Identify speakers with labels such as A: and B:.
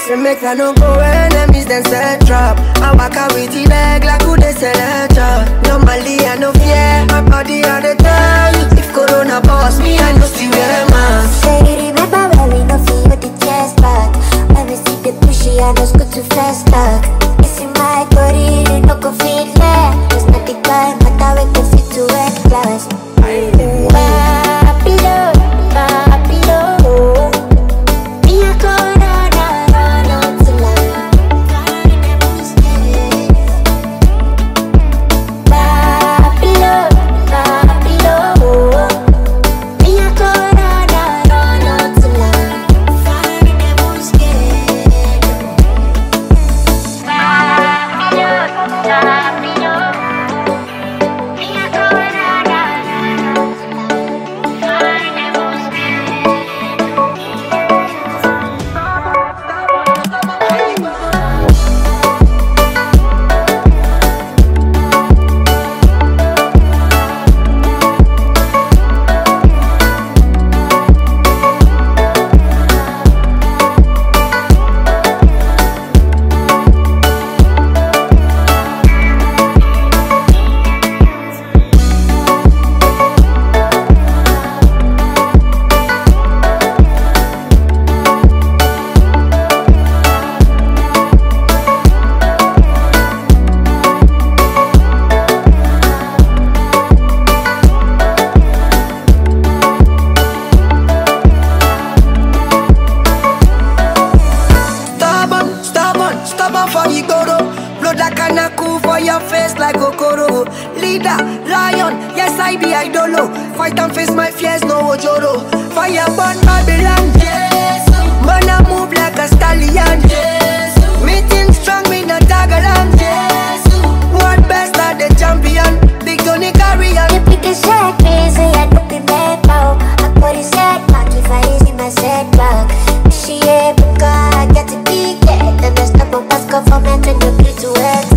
A: say make I no go enemies then set trap. I walk out with the leg like who they selector. Normally I no fear, my body I the tell. If Corona boss me, I no still wear mask.
B: Say you remember when we no feel the chest back When we see the pushy and us go too fast talk It's in my body, you no go feel that It's not the kind, but
A: stubborn, for Igoro. Blood like a cool for your face like Okoro. Leader, lion, yes I be idolo. Fight and face my fears, no ojoro. Fire burn Babylon, yes. Man I move like a stallion, yes. Meeting
B: meant to look into it